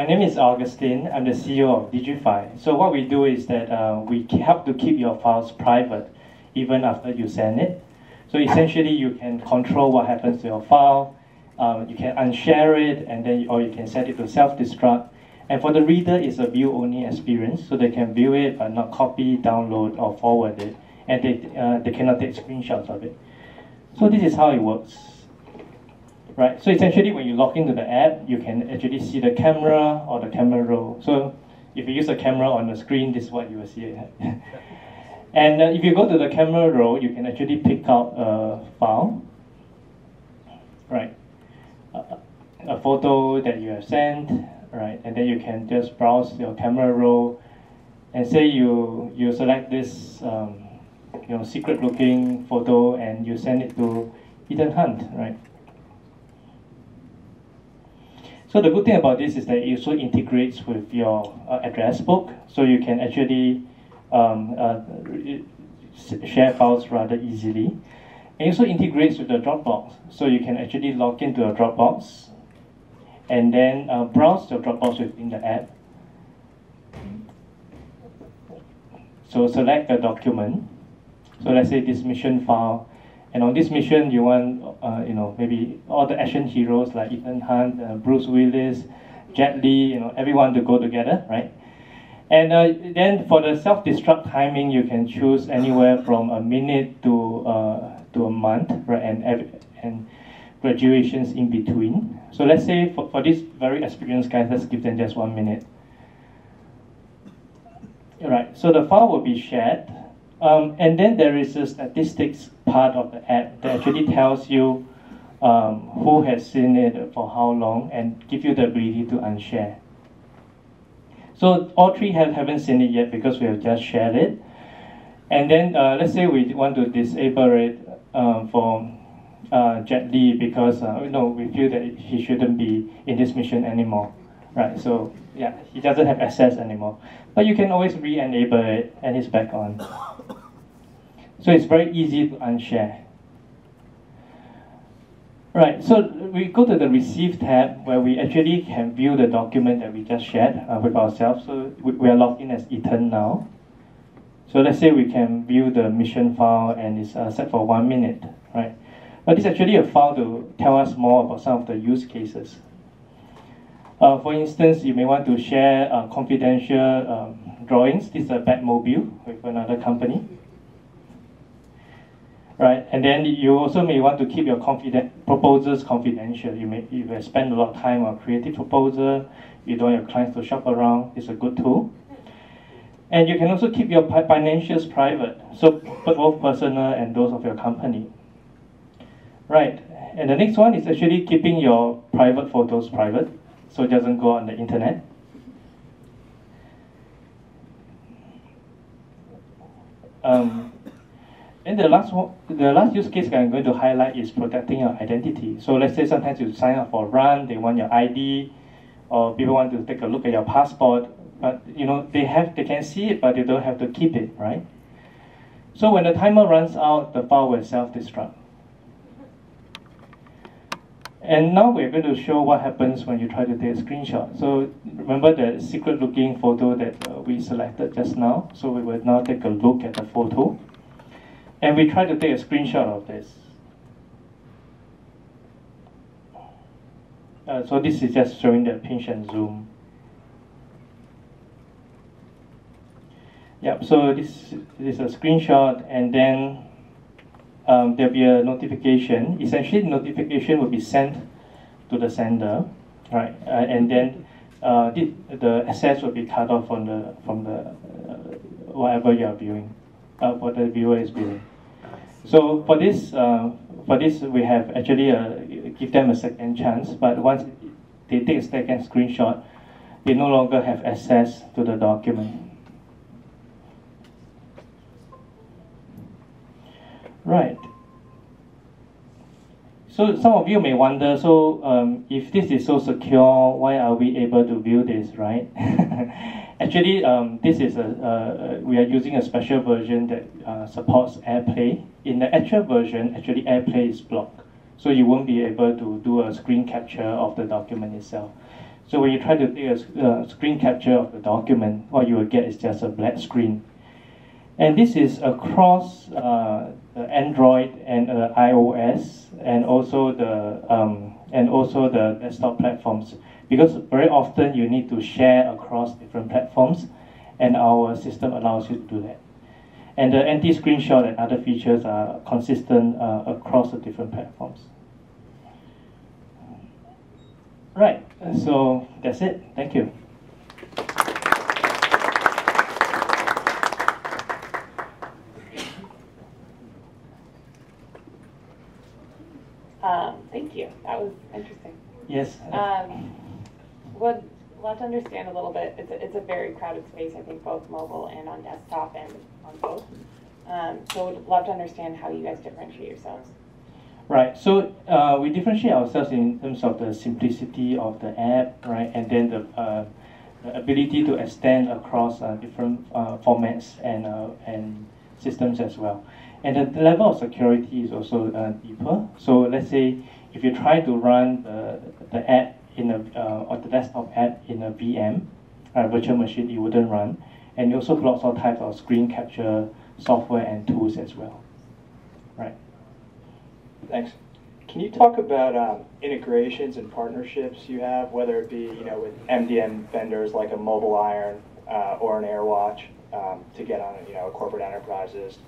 my name is Augustine. I'm the CEO of Digify. So what we do is that uh, we help to keep your files private even after you send it. So essentially, you can control what happens to your file. Um, you can unshare it, and then or you can set it to self-destruct. And for the reader, it's a view-only experience, so they can view it but not copy, download, or forward it, and they uh, they cannot take screenshots of it. So this is how it works. Right, so essentially when you log into the app, you can actually see the camera or the camera roll. So if you use a camera on the screen, this is what you will see. and uh, if you go to the camera roll, you can actually pick out a file, right? A, a photo that you have sent, right? And then you can just browse your camera roll and say you, you select this um, you know, secret looking photo and you send it to Ethan Hunt, right? So the good thing about this is that it also integrates with your uh, address book, so you can actually um, uh, share files rather easily. It also integrates with the Dropbox, so you can actually log into a Dropbox and then uh, browse your Dropbox within the app. So select a document. So let's say this mission file and on this mission, you want, uh, you know, maybe all the action heroes like Ethan Hunt, uh, Bruce Willis, Jet Li, you know, everyone to go together, right? And uh, then for the self-destruct timing, you can choose anywhere from a minute to uh, to a month, right? And and graduations in between. So let's say for, for these very experienced guys, let's give them just one minute. All right, so the file will be shared um, and then there is a statistics part of the app that actually tells you um, who has seen it for how long and give you the ability to unshare. So all three have, haven't seen it yet because we have just shared it. And then uh, let's say we want to disable it um, for uh, Jet Li because uh, know, we feel that he shouldn't be in this mission anymore. Right, so yeah, he doesn't have access anymore. But you can always re-enable it and it's back on. So it's very easy to unshare. Right, so we go to the Receive tab where we actually can view the document that we just shared uh, with ourselves. So we, are logged in as Ethan now. So let's say we can view the mission file and it's uh, set for one minute, right? But it's actually a file to tell us more about some of the use cases. Uh, for instance, you may want to share uh, confidential um, drawings. This is a Batmobile with another company right? And then you also may want to keep your confident proposals confidential. You may you may spend a lot of time on creative proposal. You don't have clients to shop around. It's a good tool. And you can also keep your financials private, so both personal and those of your company. Right. And the next one is actually keeping your private photos private, so it doesn't go on the internet. Um, and the last one, the last use case I'm going to highlight is protecting your identity. So let's say sometimes you sign up for a run, they want your ID, or people want to take a look at your passport, but you know they have they can see it, but they don't have to keep it, right? So when the timer runs out, the file will self-destruct. And now we're going to show what happens when you try to take a screenshot. So remember the secret looking photo that uh, we selected just now? So we will now take a look at the photo. And we try to take a screenshot of this. Uh, so this is just showing the pinch and zoom. Yep, so this, this is a screenshot and then um, there'll be a notification. Essentially, the notification will be sent to the sender, right? Uh, and then uh, the, the access will be cut off from the from the uh, whatever you are viewing, uh, what the viewer is viewing. So for this, uh, for this, we have actually uh, give them a second chance. But once they take a second screenshot, they no longer have access to the document. Right. So some of you may wonder, so um, if this is so secure, why are we able to view this, right? Actually, um, this is a, uh, we are using a special version that uh, supports AirPlay. In the actual version, actually AirPlay is blocked. So you won't be able to do a screen capture of the document itself. So when you try to take a uh, screen capture of the document, what you will get is just a black screen. And this is across uh, Android and uh, iOS, and also the um, and also the desktop platforms. Because very often you need to share across different platforms, and our system allows you to do that. And the anti-screenshot and other features are consistent uh, across the different platforms. Right. So that's it. Thank you. Um, thank you. That was interesting. Yes. Um, would love to understand a little bit. It's a, it's a very crowded space. I think both mobile and on desktop and on both. Um, so would love to understand how you guys differentiate yourselves. Right. So uh, we differentiate ourselves in terms of the simplicity of the app, right, and then the, uh, the ability to extend across uh, different uh, formats and uh, and systems as well. And the, level of security is also uh, deeper. So let's say if you try to run the, the app in a uh, or the desktop app in a VM, a virtual machine, it wouldn't run. And it also blocks all types of screen capture software and tools as well. Right. Thanks. Can you talk about um, integrations and partnerships you have, whether it be you know with MDM vendors like a Mobile Iron uh, or an AirWatch um, to get on you know corporate enterprises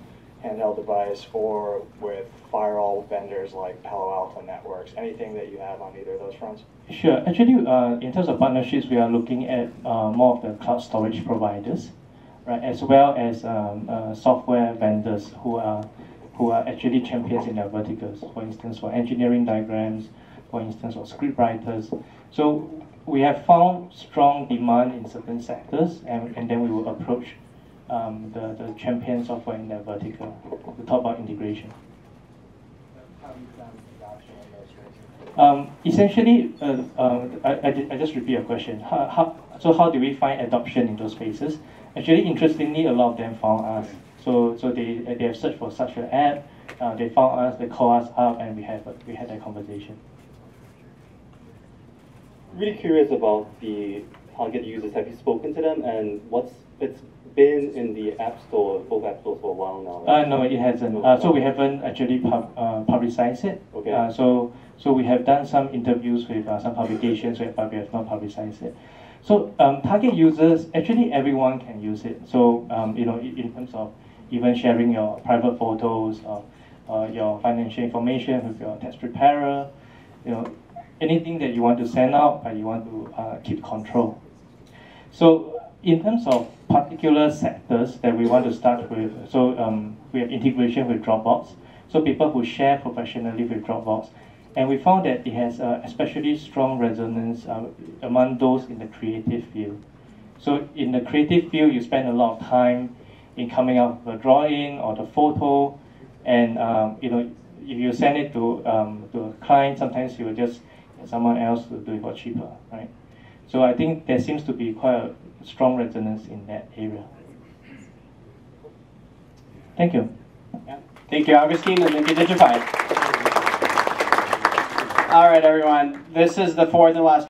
handheld device, or with firewall vendors like Palo Alto Networks? Anything that you have on either of those fronts? Sure. Actually, uh, in terms of partnerships, we are looking at uh, more of the cloud storage providers, right, as well as um, uh, software vendors who are who are actually champions in their verticals. For instance, for engineering diagrams, for instance, for script writers. So we have found strong demand in certain sectors, and, and then we will approach um, the, the champion software in their vertical to talk about integration. Um, essentially, uh, uh, I, I, just repeat your question. How, how, so how do we find adoption in those spaces? Actually, interestingly, a lot of them found us. So, so they, they have searched for such an app, uh, they found us, they call us up, and we have we had a conversation. really curious about the target users. Have you spoken to them and what's it's been in the app store, both app stores for a while now? Uh, no, it hasn't. Uh, so we haven't actually pub, uh, publicized it. Okay. Uh, so, so we have done some interviews with uh, some publications, but we have not publicized it. So um, target users, actually everyone can use it. So um, you know, in, in terms of even sharing your private photos or uh, your financial information with your tax preparer, you know, anything that you want to send out, but you want to uh, keep control. So in terms of particular sectors that we want to start with, so um, we have integration with Dropbox. So people who share professionally with Dropbox, and we found that it has uh, especially strong resonance uh, among those in the creative field. So in the creative field, you spend a lot of time in coming up with a drawing or the photo, and um, you know if you send it to um, to a client, sometimes you will just someone else to do it for cheaper, right? So I think there seems to be quite a strong resonance in that area. Thank you. Yeah. Thank you, Augustine, and thank you, Digify. All right, everyone. This is the fourth and last